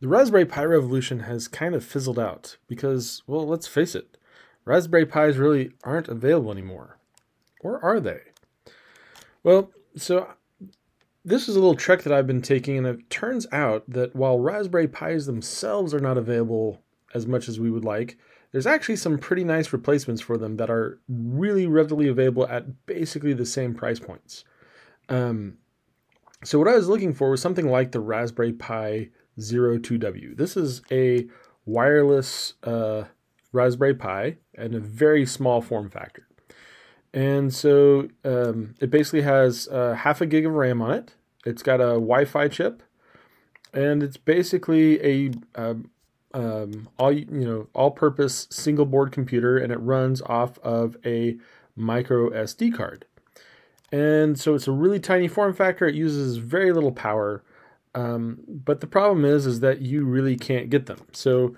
The Raspberry Pi revolution has kind of fizzled out because, well, let's face it, Raspberry Pis really aren't available anymore. Or are they? Well, so this is a little trek that I've been taking, and it turns out that while Raspberry Pis themselves are not available as much as we would like, there's actually some pretty nice replacements for them that are really readily available at basically the same price points. Um, so what I was looking for was something like the Raspberry Pi Zero 2W. This is a wireless uh, Raspberry Pi and a very small form factor. And so um, it basically has uh, half a gig of RAM on it. It's got a Wi-Fi chip, and it's basically a um, um, all you know all-purpose single board computer, and it runs off of a micro SD card. And so it's a really tiny form factor. It uses very little power. Um, but the problem is, is that you really can't get them. So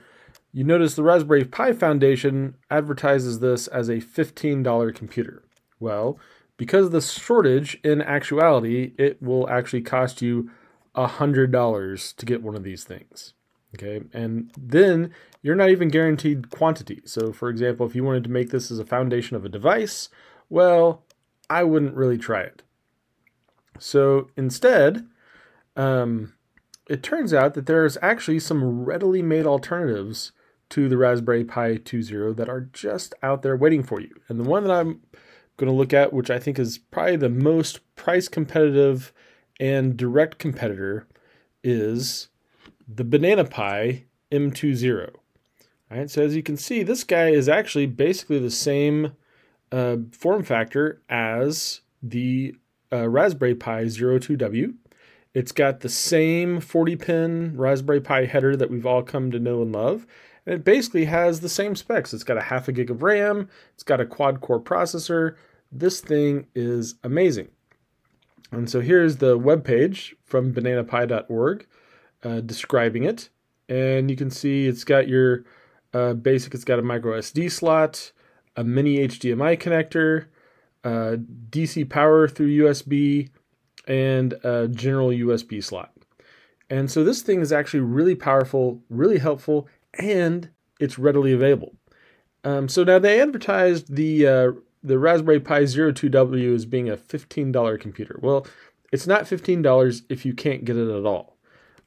you notice the Raspberry Pi Foundation advertises this as a $15 computer. Well, because of the shortage, in actuality, it will actually cost you $100 to get one of these things. Okay, and then you're not even guaranteed quantity. So, for example, if you wanted to make this as a foundation of a device, well, I wouldn't really try it. So instead, um, it turns out that there's actually some readily made alternatives to the Raspberry Pi 2.0 that are just out there waiting for you. And the one that I'm going to look at, which I think is probably the most price competitive and direct competitor, is the Banana Pi M2 Zero. All right, so as you can see, this guy is actually basically the same uh, form factor as the uh, Raspberry Pi Zero 2W. It's got the same 40 pin Raspberry Pi header that we've all come to know and love. And it basically has the same specs. It's got a half a gig of RAM, it's got a quad core processor. This thing is amazing. And so here's the web page from bananapi.org uh, describing it. And you can see it's got your uh, basic, it's got a micro SD slot, a mini HDMI connector, uh, DC power through USB, and a general USB slot. And so this thing is actually really powerful, really helpful, and it's readily available. Um, so now they advertised the uh, the Raspberry Pi Zero 2W as being a $15 computer. Well, it's not $15 if you can't get it at all.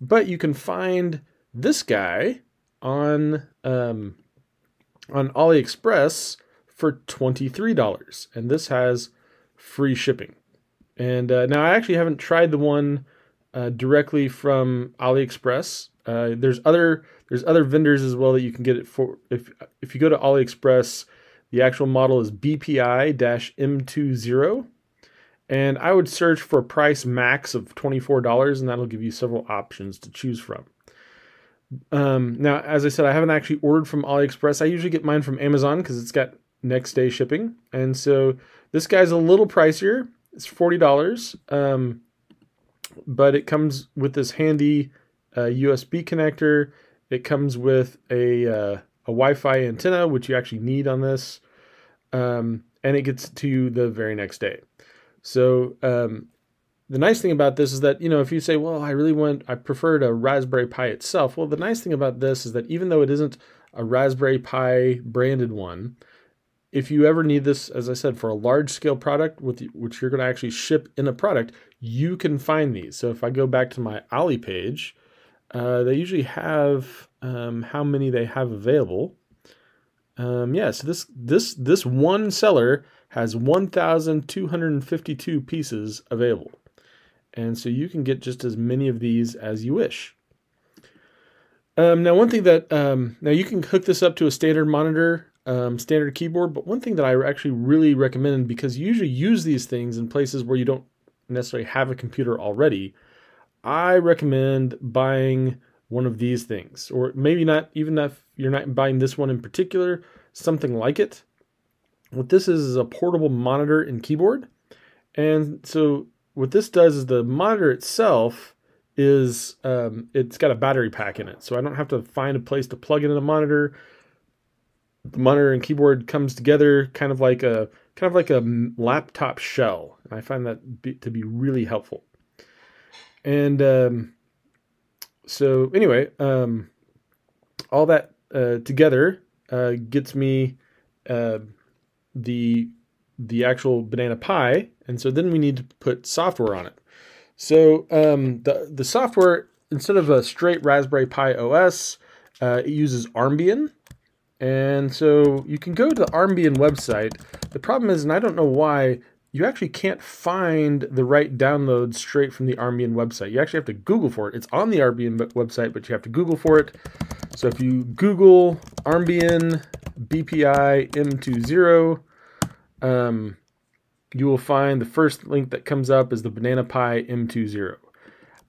But you can find this guy on um, on AliExpress for $23. And this has free shipping. And uh, now I actually haven't tried the one uh, directly from AliExpress. Uh, there's other there's other vendors as well that you can get it for. If if you go to AliExpress, the actual model is BPI-M20, and I would search for a price max of $24, and that'll give you several options to choose from. Um, now, as I said, I haven't actually ordered from AliExpress. I usually get mine from Amazon because it's got next day shipping. And so this guy's a little pricier. It's forty dollars, um, but it comes with this handy uh, USB connector. It comes with a uh, a Wi-Fi antenna, which you actually need on this, um, and it gets to you the very next day. So um, the nice thing about this is that you know if you say, well, I really want, I prefer a Raspberry Pi itself. Well, the nice thing about this is that even though it isn't a Raspberry Pi branded one, if you ever need this, as I said, for a large scale product with which you're going to actually ship in a product, you can find these. So if I go back to my Ali page, uh, they usually have um, how many they have available. Um, yeah, so this this this one seller has 1,252 pieces available, and so you can get just as many of these as you wish. Um, now, one thing that um, now you can hook this up to a standard monitor um, standard keyboard. But one thing that I actually really recommend because you usually use these things in places where you don't necessarily have a computer already, I recommend buying one of these things, or maybe not even if you're not buying this one in particular, something like it. What this is is a portable monitor and keyboard. And so what this does is the monitor itself is um, it's got a battery pack in it. So I don't have to find a place to plug in a monitor monitor and keyboard comes together kind of like a kind of like a laptop shell. And i find that be, to be really helpful. And um, so anyway, um, all that uh, together uh, gets me uh, the the actual banana pi, and so then we need to put software on it. So um, the the software instead of a straight Raspberry Pi OS, uh, it uses Armbian, and so you can go to the Armbian website. The problem is, and I don't know why, you actually can't find the right download straight from the Armbian website. You actually have to Google for it. It's on the Armbian website, but you have to Google for it. So if you Google Armbian BPI M2 Zero, um, you will find the first link that comes up is the Banana Pi M2 Zero.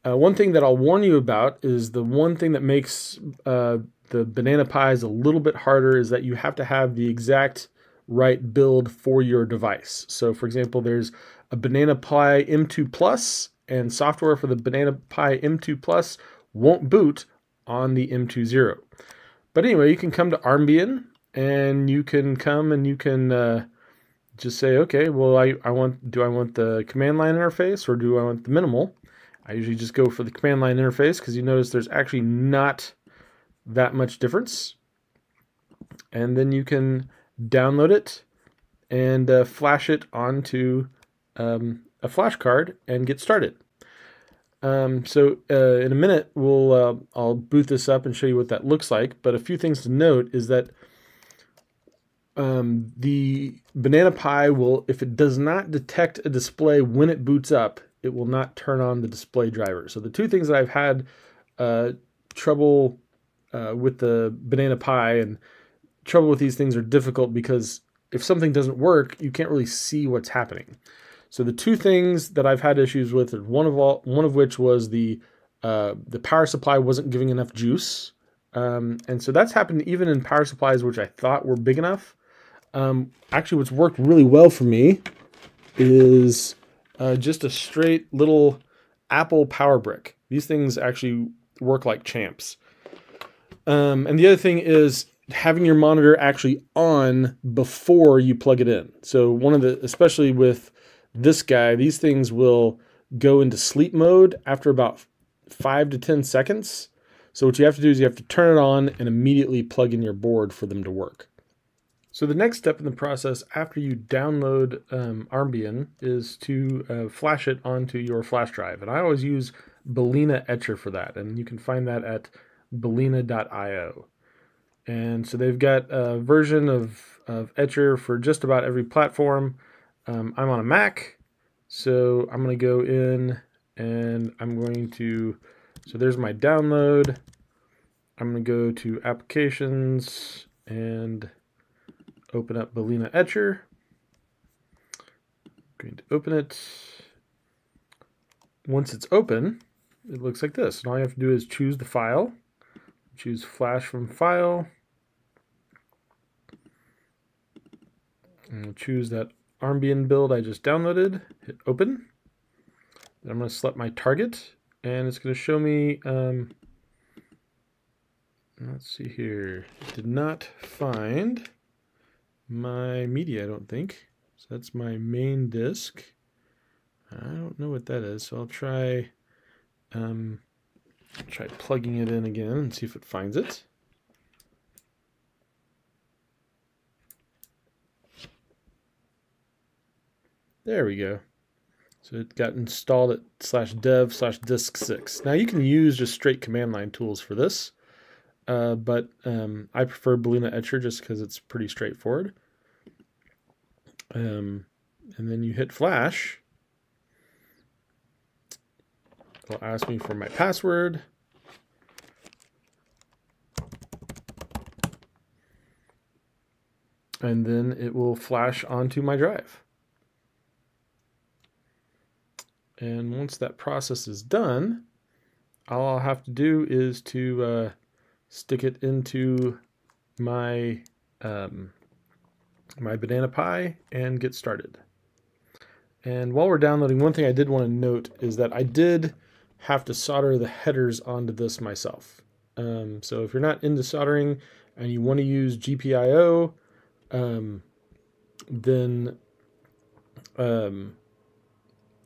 Uh, one thing that I'll warn you about is the one thing that makes uh, the Banana Pis a little bit harder is that you have to have the exact right build for your device. So, for example, there's a Banana Pi M2 Plus, and software for the Banana Pi M2 Plus won't boot on the M2 Zero. But anyway, you can come to Armbian and you can come and you can uh, just say, okay, well, I, I want, do I want the command line interface or do I want the minimal? I usually just go for the command line interface because you notice there's actually not that much difference. And then you can download it and uh, flash it onto um, a flash card and get started. Um, so uh, in a minute, we'll uh, I'll boot this up and show you what that looks like. But a few things to note is that um, the Banana Pi will, if it does not detect a display when it boots up, it will not turn on the display driver. So the two things that I've had uh, trouble uh, with the Banana Pi and trouble with these things are difficult because if something doesn't work, you can't really see what's happening. So the two things that I've had issues with, one of all, one of which was the uh, the power supply wasn't giving enough juice, um, and so that's happened even in power supplies which I thought were big enough. Um, actually, what's worked really well for me is uh, just a straight little Apple power brick. These things actually work like champs. Um, and the other thing is having your monitor actually on before you plug it in. So one of the, especially with this guy, these things will go into sleep mode after about five to 10 seconds. So what you have to do is you have to turn it on and immediately plug in your board for them to work. So the next step in the process after you download um, Armbian is to uh, flash it onto your flash drive. And I always use Balena Etcher for that. And you can find that at balena.io. And so they've got a version of, of Etcher for just about every platform. Um, I'm on a Mac, so I'm going to go in and I'm going to, so there's my download. I'm going to go to applications and open up Balena Etcher. I'm going to open it. Once it's open, it looks like this. And all you have to do is choose the file choose flash from file. And we'll choose that Armbian build I just downloaded, hit open. Then I'm going to select my target and it's going to show me, um, let's see here, did not find my media, I don't think. So that's my main disk. I don't know what that is, so I'll try um, Try plugging it in again and see if it finds it. There we go. So it got installed at slash dev slash disk six. Now you can use just straight command line tools for this, uh, but um, I prefer Balena Etcher just because it's pretty straightforward. Um, and then you hit flash, It'll ask me for my password. And then it will flash onto my drive. And once that process is done, all I'll have to do is to uh, stick it into my um, my Banana Pi and get started. And while we're downloading, one thing I did want to note is that I did have to solder the headers onto this myself. Um, so if you're not into soldering and you want to use GPIO, um, then um,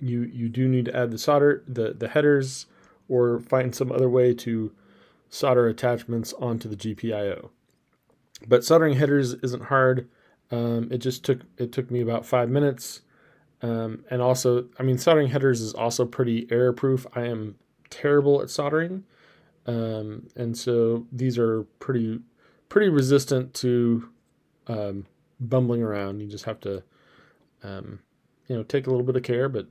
you you do need to add the solder the the headers or find some other way to solder attachments onto the GPIO. But soldering headers isn't hard. Um, it just took it took me about five minutes. Um, and also, I mean, soldering headers is also pretty error proof. I am terrible at soldering, um, and so these are pretty pretty resistant to um, bumbling around. You just have to, um, you know, take a little bit of care, but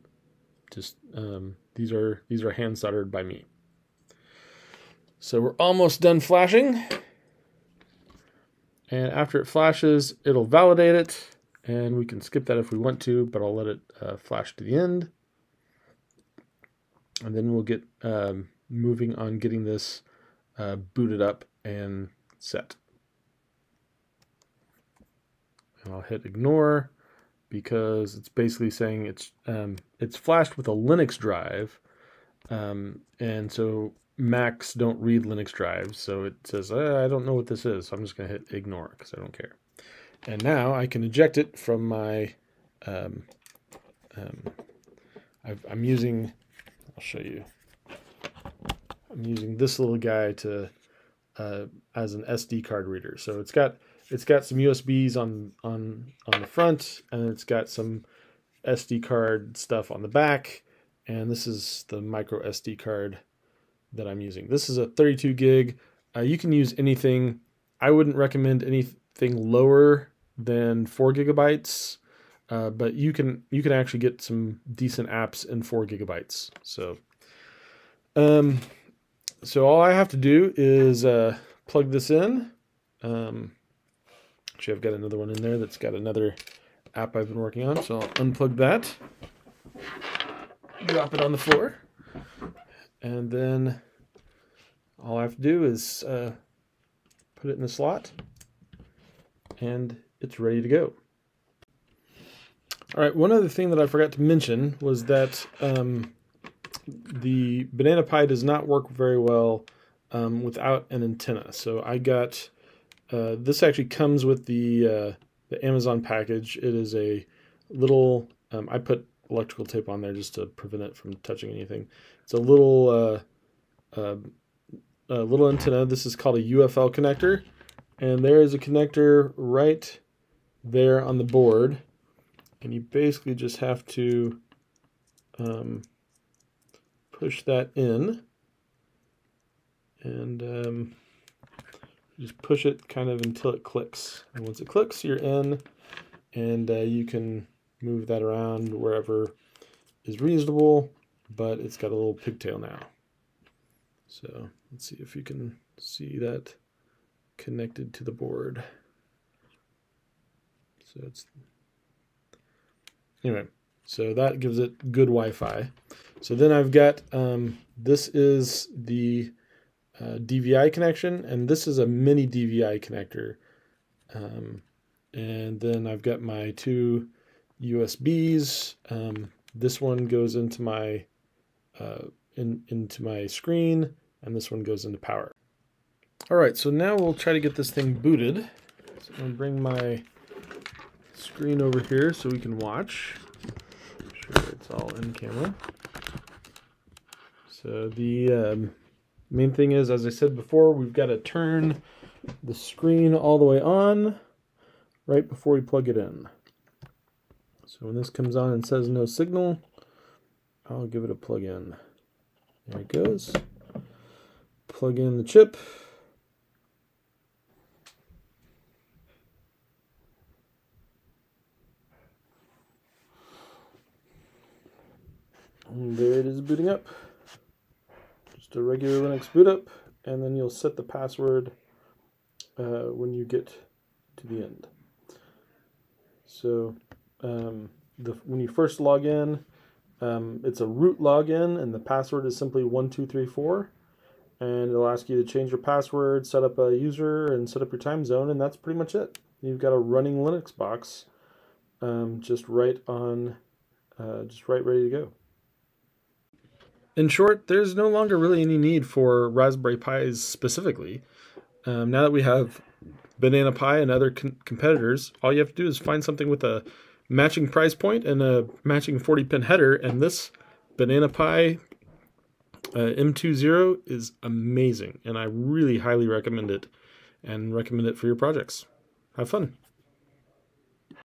just um, these are these are hand soldered by me. So we're almost done flashing. And after it flashes, it'll validate it. And we can skip that if we want to, but I'll let it uh, flash to the end. And then we'll get um, moving on getting this uh, booted up and set. And I'll hit ignore because it's basically saying it's um, it's flashed with a Linux drive. Um, and so Macs don't read Linux drives, so it says, uh, I don't know what this is, so I'm just going to hit ignore because I don't care. And now I can eject it from my, um, um, i am using, I'll show you, I'm using this little guy to, uh, as an SD card reader. So it's got, it's got some USBs on, on, on the front, and it's got some SD card stuff on the back, and this is the micro SD card that I'm using. This is a 32 gig. Uh, you can use anything. I wouldn't recommend anything lower than four gigabytes, uh, but you can you can actually get some decent apps in four gigabytes. So, um, so all I have to do is uh, plug this in. Um, actually, I've got another one in there that's got another app I've been working on. So I'll unplug that, drop it on the floor, and then all I have to do is uh, put it in the slot and it's ready to go. All right, one other thing that I forgot to mention was that um, the Banana Pi does not work very well um, without an antenna. So I got, uh, this actually comes with the, uh, the Amazon package. It is a little, um, I put electrical tape on there just to prevent it from touching anything. It's a little uh, uh a little antenna. This is called a UFL connector. And there is a connector right there on the board. And you basically just have to um, push that in. And um, just push it kind of until it clicks. And once it clicks, you're in. And uh, you can move that around wherever is reasonable. But it's got a little pigtail now. So let's see if you can see that connected to the board. So it's anyway. So that gives it good Wi-Fi. So then I've got um, this is the uh, DVI connection, and this is a mini DVI connector. Um, and then I've got my two USBs. Um, this one goes into my uh, in, into my screen, and this one goes into power. All right, so now we'll try to get this thing booted. So I'm gonna bring my screen over here so we can watch. Make sure it's all in camera. So the um, main thing is, as I said before, we've got to turn the screen all the way on right before we plug it in. So when this comes on and says no signal, I'll give it a plug in. There it goes. Plug in the chip. And there it is booting up. Just a regular Linux boot up, and then you'll set the password uh, when you get to the end. So um, the, when you first log in, um, it's a root login, and the password is simply 1234. And it'll ask you to change your password, set up a user, and set up your time zone, and that's pretty much it. You've got a running Linux box um, just right on, uh, just right ready to go. In short, there's no longer really any need for Raspberry Pis specifically. Um, now that we have Banana Pi and other competitors, all you have to do is find something with a matching price point and a matching 40 pin header and this Banana Pi Uh, M2 Zero is amazing, and I really highly recommend it and recommend it for your projects. Have fun.